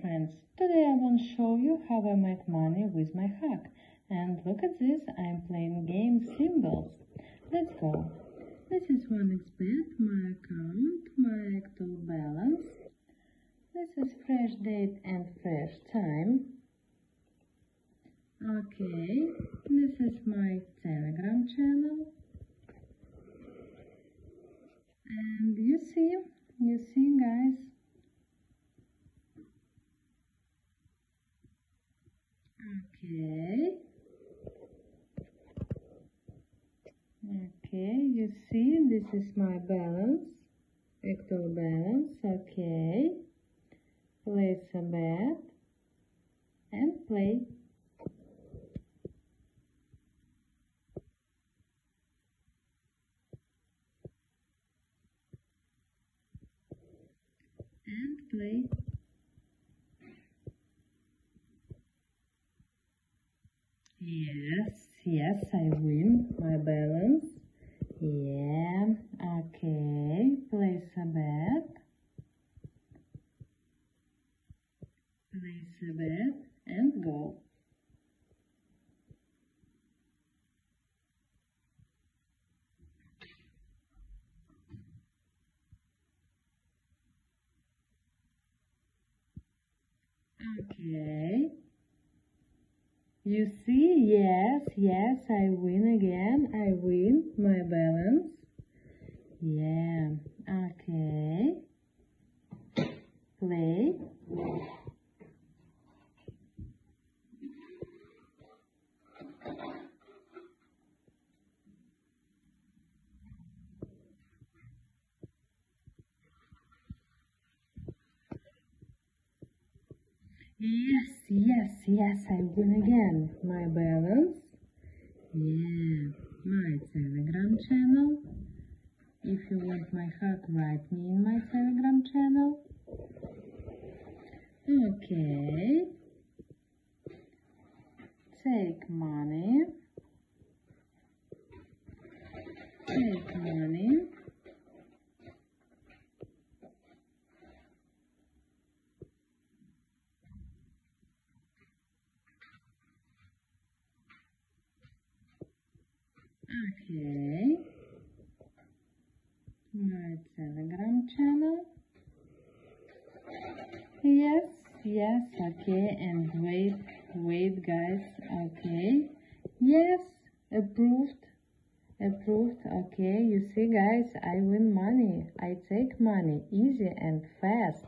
friends, today I want to show you how I make money with my hack. And look at this, I'm playing game thimbles. Let's go. This is 1xbet, my account, my actual balance. This is fresh date and fresh time. Okay, this is my Telegram channel. And you see guys, Okay. Okay, you see, this is my balance, actual balance, okay. Place a bet and play. And play. Yes, yes, I win my balance. Yeah, okay, place a bet. Place a bet and go. Okay. You see, yes, yes, I win again. I win my balance. Yeah, okay. Play. Yes, yes, yes, I win again. My balance. Yeah, my Telegram channel. If you want my hack, write me in my Telegram channel. Okay. Take money. Take money. Okay. My Telegram channel. Yes, yes, okay, and wait, wait guys, okay. Yes, approved, approved, okay. You see guys, I win money. I take money easy and fast.